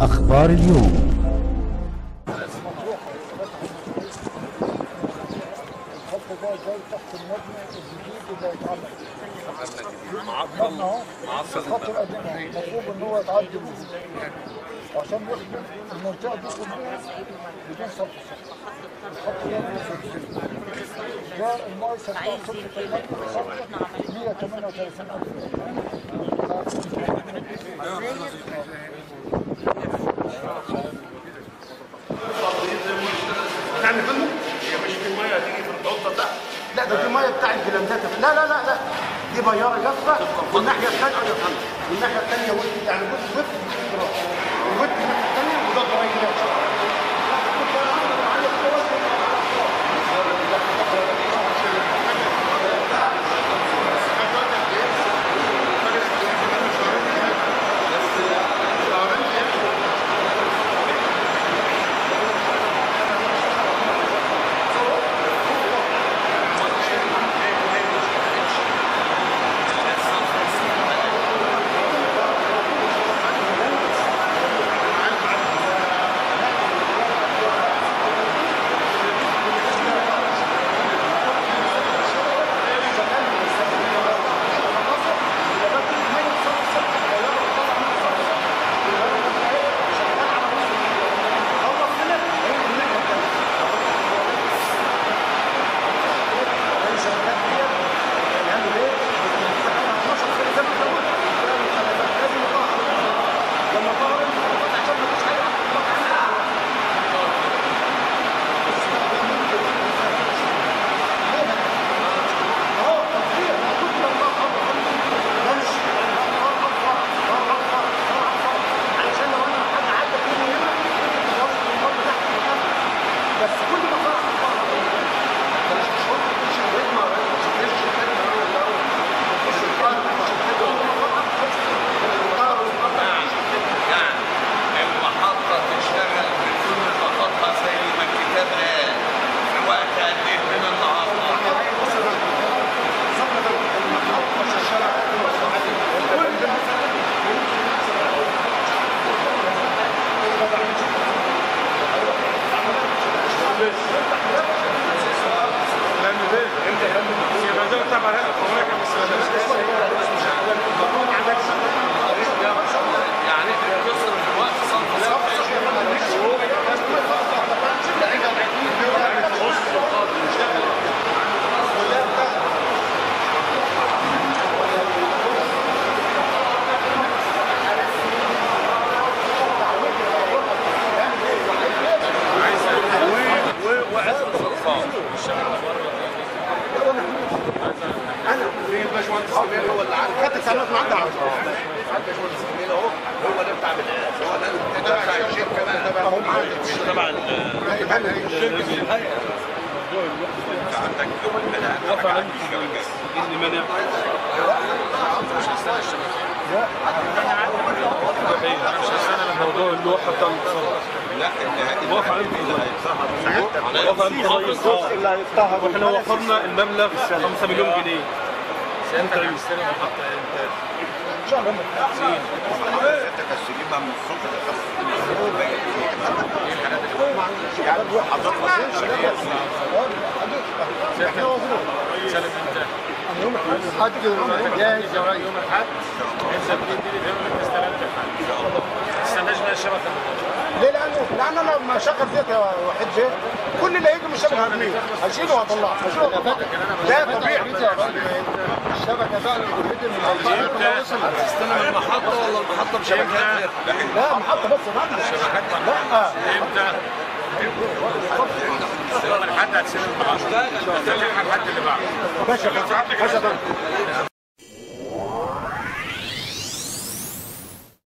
أخبار اليوم. ان هو يتعدل عشان يخدم المنطقة دي كلها بدون صرف صحي الخط ده بيوصل ده المايه سبعة صفر المبنى 138 يعني فندم هي مش في ميه هتيجي في الضغطه تحت لا ده دي ميه بتاع البلندات لا لا لا لا دي بياره جافه والناحيه الثانية والناحيه الثانية يعني بص ود الود الناحيه الثانية وده ضريبات هو اللي عارف خدت التعليمات من عندي على طول الباشمهندس سمير اهو هو ده بتاع هو ده ده بتاع الشركة بقى تبع هم مش تبع الشركة عندك وقف على موضوع اللوحه بتاع المتصرف لا وقف على وقف على المتصرف اللي هيفتحها وإحنا وفرنا المبلغ 5 مليون جنيه. تكسرين بقى من الصبح يعني حضرتك حد جاهز يا راجل يوم الاحد استناش بقى الشبكه ليه لأنه لأن أنا لما اشغل ديت يا واحد زين كل اللي هيجي من الشبكه هرميه هشيله وهطلعه هشيله وهطلعه ده طبيعي الشبكه بقى اوريدي من تستلم المحطة ولا المحطة بشبكات لا محطه بس ما لا إمتى؟ لحد هتسلم المحطه لحد اللي بعده